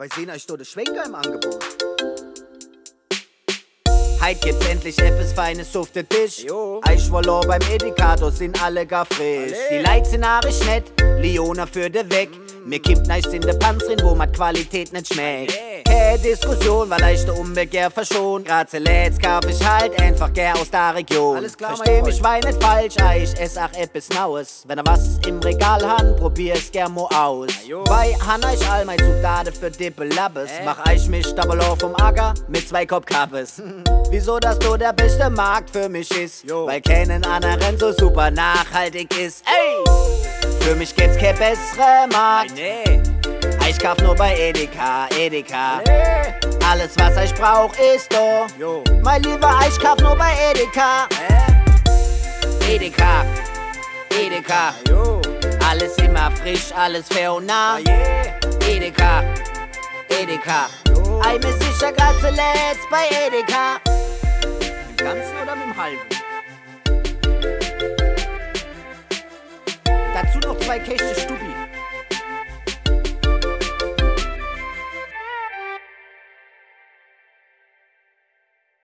Weil sehen euch dort Schwenker im Angebot. Heit gibt's endlich etwas Feines auf den Tisch. Jo. Beim Edekator sind alle gar frisch. Alle. Die Leute sind arisch nett, Leona für de weg. Mir kippt nichts in de Panzerin, wo mat Qualität nicht schmeckt. Keine Diskussion, weil ich de Umwelt gern verschont. Grad zuletzt kauf ich halt einfach gern aus der Region. Alles klar, Versteh mich wei nicht falsch, ich ess auch etwas Naues. Wenn er was im Regal han, probier's gern mo aus. Bei han ich all mein Zutaten für Dippe Labbes. Mach ich mich Double vom Acker mit zwei Kopfkappes. Wieso das du der beste Markt für mich ist? Weil keinen anderen so super nachhaltig ist. Ey! Für mich gibt's kein bessere Markt. Nee. Ich kauf nur bei Edeka, Edeka. Nee. Alles was ich brauch ist da. Jo. Mein lieber, ich kauf nur bei Edeka. Äh? Edeka, Edeka. Jo. Alles immer frisch, alles fair und nah. Ah, yeah. Edeka, Edeka. Jo. Ei mir sicher grad zuletzt bei Edeka. Im Ganzen oder mit dem Halben? Dazu noch zwei Käste Stupi.